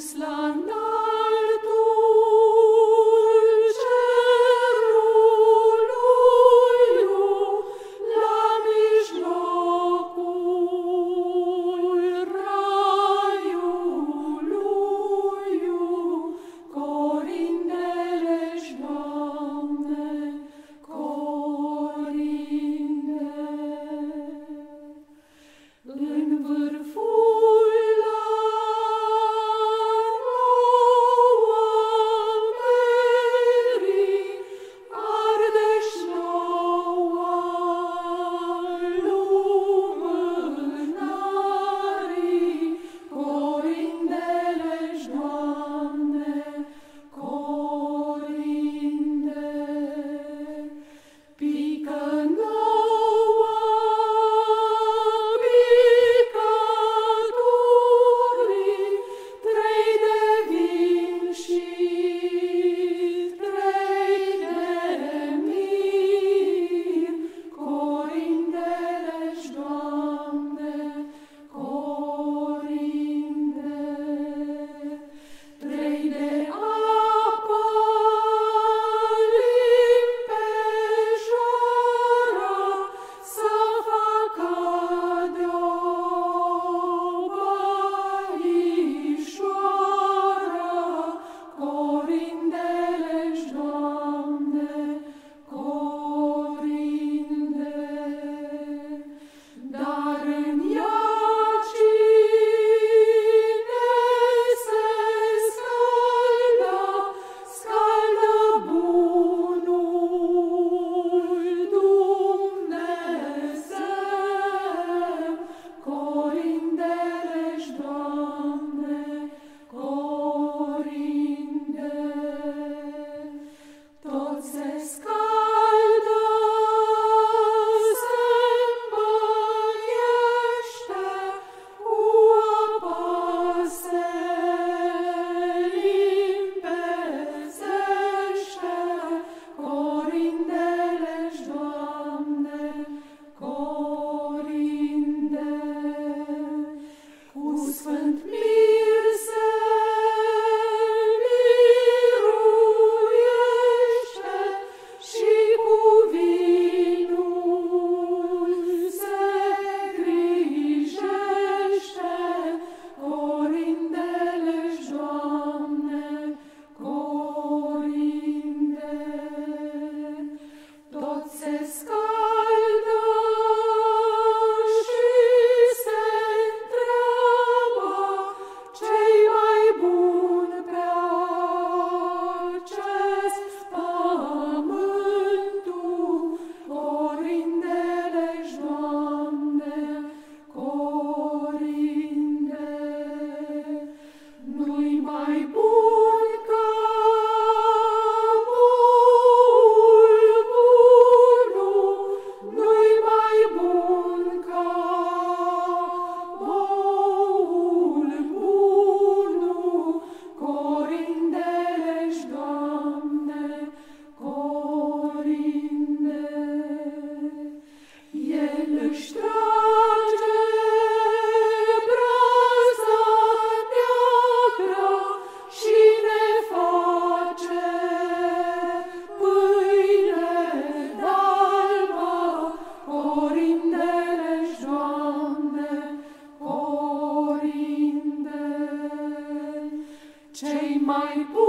sus Cei mai